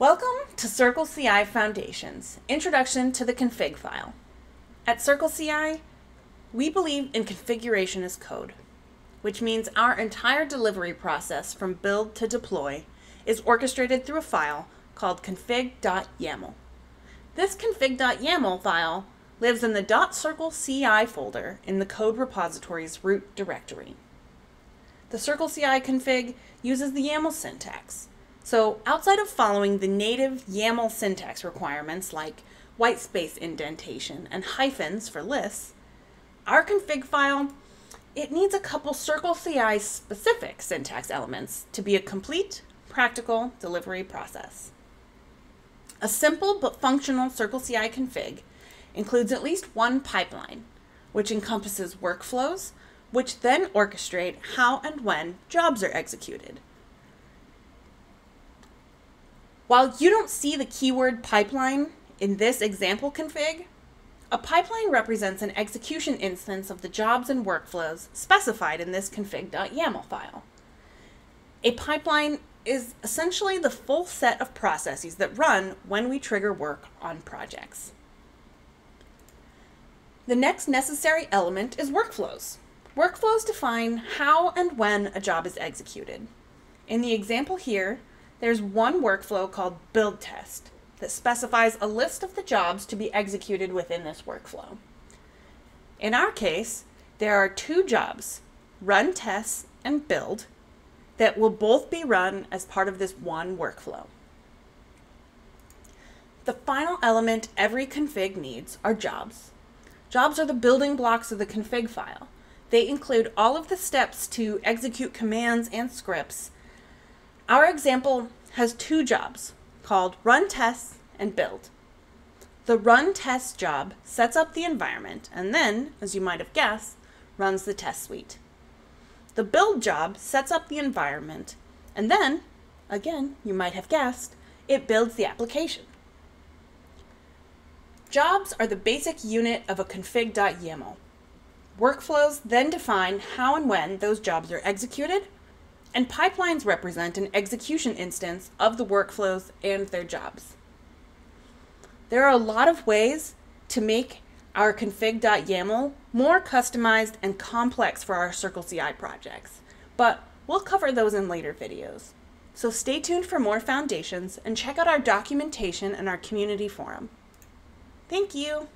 Welcome to Circle CI Foundations, Introduction to the Config File. At Circle CI, we believe in configuration as code, which means our entire delivery process from build to deploy is orchestrated through a file called config.yaml. This config.yaml file lives in the .circleCI folder in the code repository's root directory. The CircleCI config uses the YAML syntax, so outside of following the native YAML syntax requirements like whitespace indentation and hyphens for lists, our config file, it needs a couple Circle CI specific syntax elements to be a complete, practical delivery process. A simple but functional Circle CI config includes at least one pipeline, which encompasses workflows, which then orchestrate how and when jobs are executed. While you don't see the keyword pipeline in this example config, a pipeline represents an execution instance of the jobs and workflows specified in this config.yaml file. A pipeline is essentially the full set of processes that run when we trigger work on projects. The next necessary element is workflows. Workflows define how and when a job is executed. In the example here, there's one workflow called build test that specifies a list of the jobs to be executed within this workflow. In our case, there are two jobs, run tests and build, that will both be run as part of this one workflow. The final element every config needs are jobs. Jobs are the building blocks of the config file. They include all of the steps to execute commands and scripts our example has two jobs called run tests and build. The run test job sets up the environment and then, as you might have guessed, runs the test suite. The build job sets up the environment and then, again, you might have guessed, it builds the application. Jobs are the basic unit of a config.yaml. Workflows then define how and when those jobs are executed and pipelines represent an execution instance of the workflows and their jobs. There are a lot of ways to make our config.yaml more customized and complex for our Circle CI projects, but we'll cover those in later videos. So stay tuned for more foundations and check out our documentation and our community forum. Thank you!